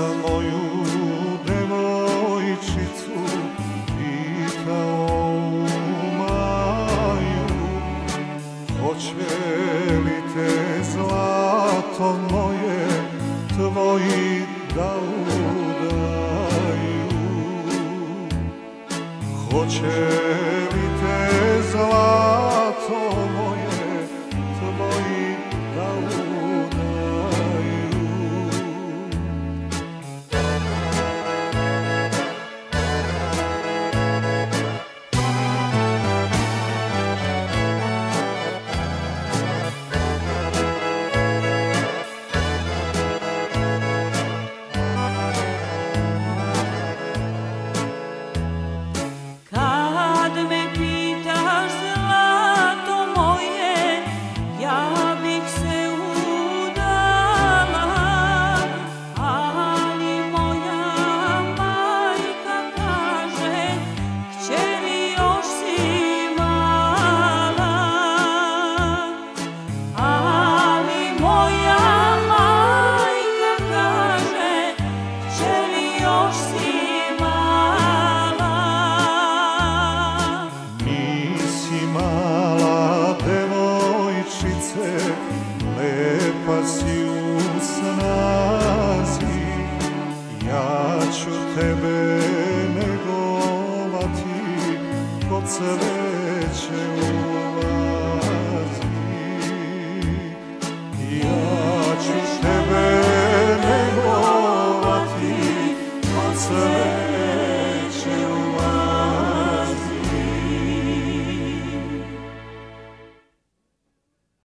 za moju devojčicu pitao Maju. Hoće li te zlato moje tvoji da Hoće od sreće